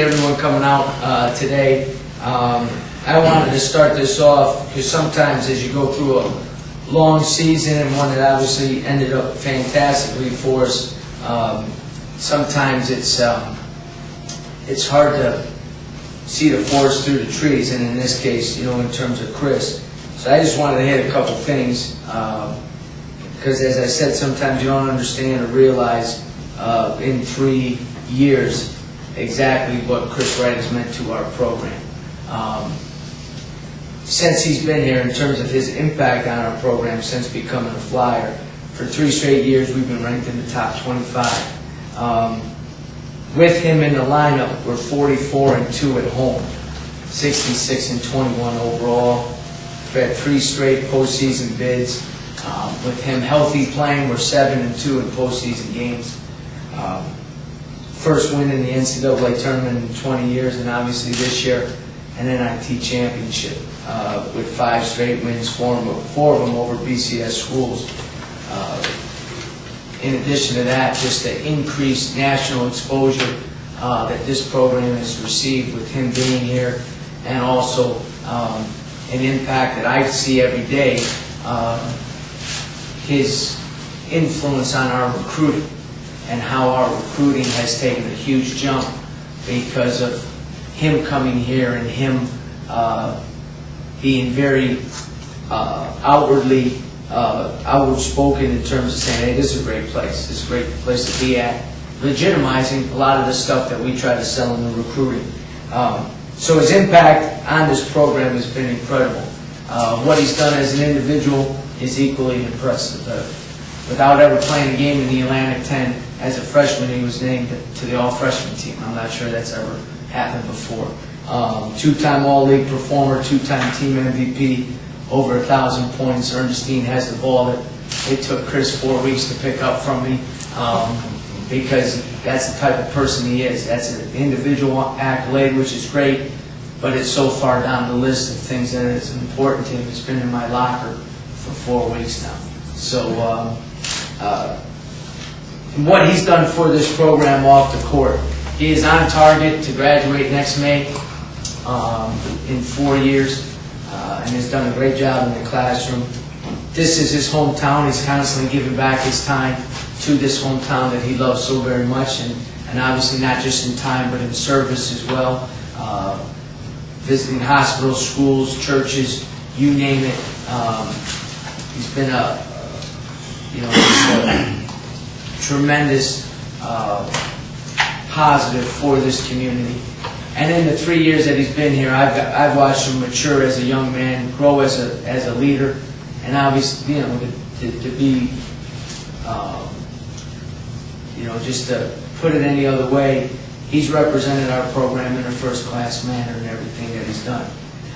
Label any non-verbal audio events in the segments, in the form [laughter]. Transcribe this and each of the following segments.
everyone coming out uh, today. Um, I wanted to start this off because sometimes as you go through a long season and one that obviously ended up fantastically for us, um, sometimes it's um, it's hard to see the forest through the trees, and in this case, you know, in terms of Chris. So I just wanted to hit a couple things because, as I said, sometimes you don't understand or realize uh, in three years exactly what Chris Wright has meant to our program. Um, since he's been here, in terms of his impact on our program since becoming a flyer, for three straight years we've been ranked in the top 25. Um, with him in the lineup, we're 44 and 2 at home, 66 and 21 overall. We've had three straight postseason bids. Um, with him healthy playing, we're 7 and 2 in postseason games. Um, first win in the NCAA tournament in 20 years, and obviously this year an NIT championship uh, with five straight wins, four of them, four of them over BCS schools. Uh, in addition to that, just the increased national exposure uh, that this program has received with him being here, and also um, an impact that I see every day, uh, his influence on our recruiting and how our recruiting has taken a huge jump because of him coming here and him uh, being very uh, outwardly uh, outward spoken in terms of saying, hey, this is a great place, is a great place to be at, legitimizing a lot of the stuff that we try to sell in the recruiting. Um, so his impact on this program has been incredible. Uh, what he's done as an individual is equally impressive. Without ever playing a game in the Atlantic 10, as a freshman, he was named to the all-freshman team. I'm not sure that's ever happened before. Um, two-time All-League performer, two-time team MVP, over a thousand points. Ernestine has the ball that it took Chris four weeks to pick up from me um, because that's the type of person he is. That's an individual accolade, which is great, but it's so far down the list of things that is important to him. It's been in my locker for four weeks now. So um, uh, what he's done for this program off the court. He is on target to graduate next May um, in four years uh, and has done a great job in the classroom. This is his hometown. He's constantly giving back his time to this hometown that he loves so very much and, and obviously not just in time but in service as well. Uh, visiting hospitals, schools, churches, you name it. Um, he's been a, you know, tremendous uh, positive for this community. And in the three years that he's been here, I've, I've watched him mature as a young man, grow as a, as a leader, and obviously, you know, to, to, to be, um, you know, just to put it any other way, he's represented our program in a first-class manner in everything that he's done.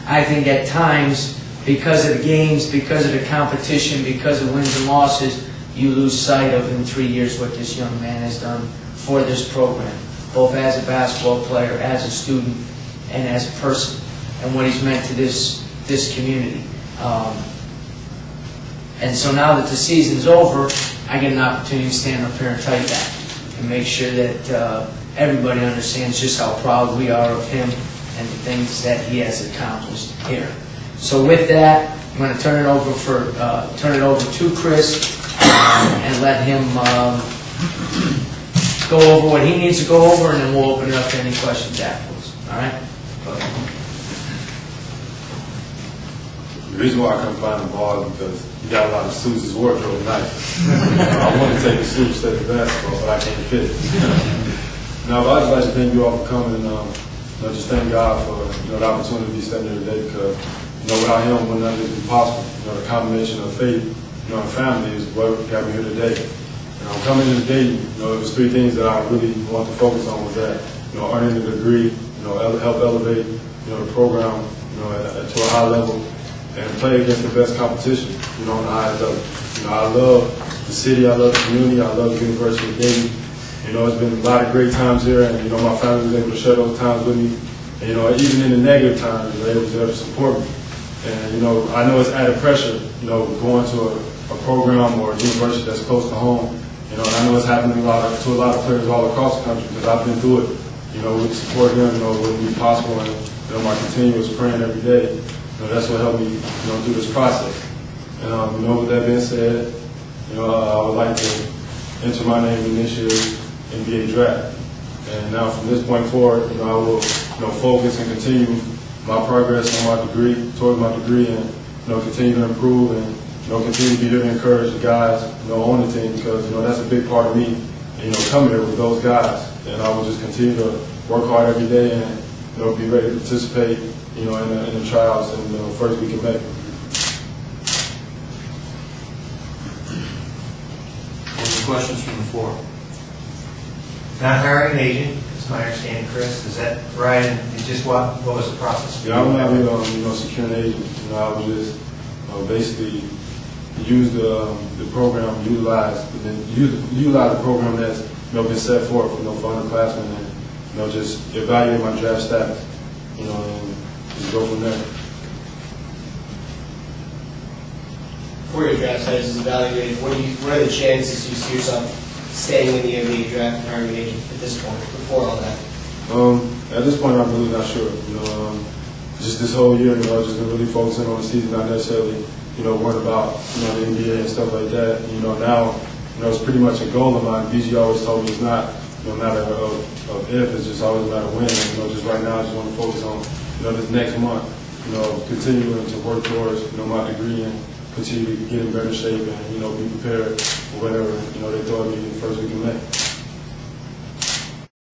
I think at times, because of the games, because of the competition, because of wins and losses, you lose sight of in three years what this young man has done for this program, both as a basketball player, as a student, and as a person, and what he's meant to this this community. Um, and so now that the season's over, I get an opportunity to stand up here and tell you that, and make sure that uh, everybody understands just how proud we are of him and the things that he has accomplished here. So with that, I'm going to turn it over for uh, turn it over to Chris and let him um, go over what he needs to go over, and then we'll open it up to any questions afterwards. All right? The reason why I come find the ball is because you got a lot of. His wardrobe nice. I want to take the suit instead of basketball, but I can't fit. It. [laughs] now, I'd just like to thank you all for coming. And, um, you know, just thank God for you know the opportunity to be standing here today because you know without Him, it would nothing be possible. You know, the combination of faith, you know, family is what got me here today. And I'm coming in today. You know, it was three things that I really want to focus on was that you know earning a degree, you know, help elevate you know the program, you know, to a high level and play against the best competition, you know, on the highest level. You know, I love the city, I love the community, I love the University of Dayton. You know, it's been a lot of great times here, and you know, my family was able to share those times with me. And you know, even in the negative times, they were able to support me. And you know, I know it's added pressure, you know, going to a, a program or a university that's close to home. You know, and I know it's happening a lot of, to a lot of players all across the country because I've been through it. you know, with support them, you know, would be possible, and, you know, my continuous praying every day, you know, that's what helped me, you know, through this process. And, um, you know, with that being said, you know, I would like to enter my name in this year's NBA draft. And now from this point forward, you know, I will, you know, focus and continue my progress on my degree, toward my degree, and, you know, continue to improve and, you know, continue to be here to encourage the guys, you know, on the team, because, you know, that's a big part of me, you know, coming here with those guys. And I will just continue to work hard every day and, you know, be ready to participate, you know, in the, in the tryouts and, you know, first week of May. Any questions from the floor? Not hiring an agent, is my understanding, Chris, is that right? And just what, what was the process? Yeah, I'm not um, you know, securing an agent, you know, I was just, uh, basically use the, um, the program, utilize, but then u- utilize the program that's, you know, been set forth, you know, for underclassmen and, you know, just evaluate my draft status, you know, and just go from there. For your draft status is evaluated, what do you, what are the chances you see yourself staying in the NBA draft and hiring an agent at this point, before all that? Um, at this point, I'm really not sure, you know, um, just this whole year, you know, I've just been really focusing on the season, not necessarily, you know, worrying about, you know, the NBA and stuff like that. You know, now, you know, it's pretty much a goal of mine. BG always told me it's not, a matter of, of if, it's just always a matter of when. You know, just right now, I just want to focus on, you know, this next month, you know, continuing to work towards, you know, my degree and continue to get in better shape and, you know, be prepared for whatever, you know, they throw at me the first week of May.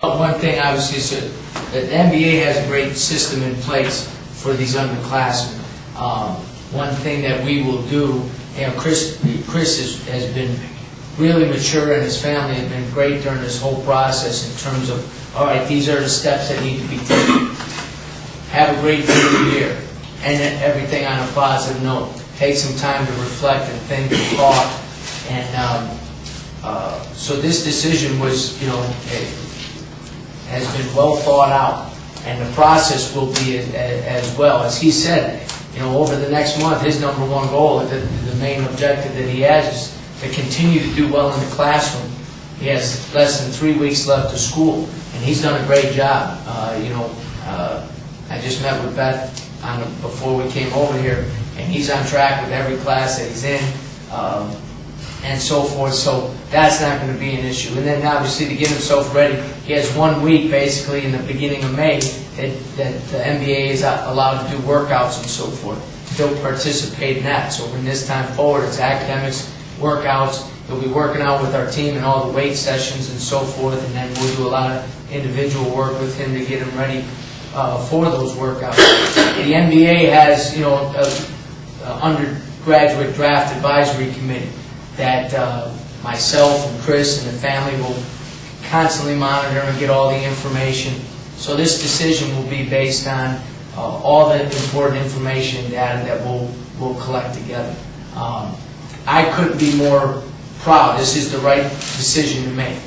One thing obviously is that the NBA has a great system in place for these underclassmen. Um, One thing that we will do, you know, Chris, Chris has- has been really mature and his family have been great during this whole process in terms of, all right, these are the steps that need to be taken. Have a great junior year, and everything on a positive note. Take some time to reflect and think and talk, and um, uh, so this decision was, you know, has been well thought out, and the process will be a- a- as well. As he said, you know, over the next month, his number one goal, the, the main objective that he has is to continue to do well in the classroom. He has less than three weeks left of school, and he's done a great job. Uh, You know, uh, I just met with Beth on, the- before we came over here, and he's on track with every class that he's in. Um, and so forth, so that's not going to be an issue. And then now, obviously to get himself ready, he has one week basically in the beginning of May that, the NBA is allowed to do workouts and so forth. He'll participate in that, so from this time forward, it's academics, workouts, he'll be working out with our team and all the weight sessions and so forth, and then we'll do a lot of individual work with him to get him ready uh, for those workouts. The NBA has, you know, a uh, undergraduate draft advisory committee that uh, myself and Chris and the family will constantly monitor and get all the information. So this decision will be based on uh, all the important information data that we'll, we'll collect together. Um, I couldn't be more proud. This is the right decision to make.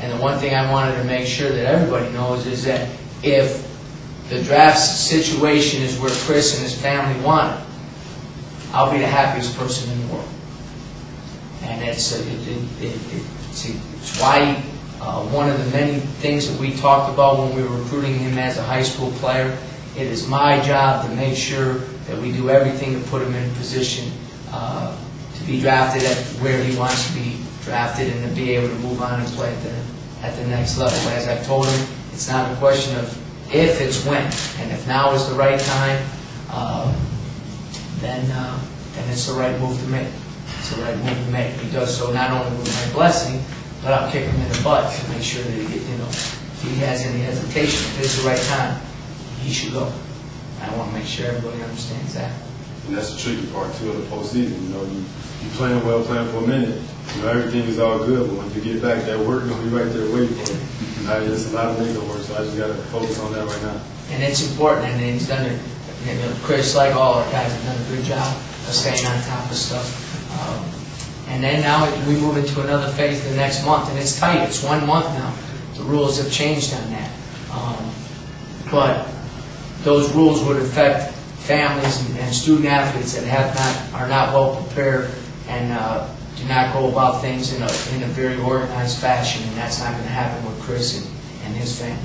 And the one thing I wanted to make sure that everybody knows is that if the draft situation is where Chris and his family want it, I'll be the happiest person in the world. And it's, uh, it, it, it, it's, it's why, uh, one of the many things that we talked about when we were recruiting him as a high school player, it is my job to make sure that we do everything to put him in position, uh, to be drafted at where he wants to be drafted and to be able to move on and play at the, at the next level. As I've told him, it's not a question of if, it's when. And if now is the right time, uh, then, uh, then it's the right move to make. It's the right move to make. He does so not only with my blessing, but I'll kick him in the butt to make sure that he, get- you know, if he has any hesitation, if it's the right time, he should go. I want to make sure everybody understands that. And that's the tricky part too of the postseason. You know, you you playing well, playing for a minute. You know, everything is all good, but when you get back, that work gonna be right there waiting for you. Now, it's a lot of nigga work, so I just gotta focus on that right now. And it's important, and he's done it, you know, Chris, like all our guys, have done a good job of staying on top of stuff. And then now we move into another phase the next month, and it's tight, it's one month now. The rules have changed on that. Um, But those rules would affect families and- and student athletes that have not, are not well prepared and uh, do not go about things in a, in a very organized fashion, and that's not going to happen with Chris and, and his family.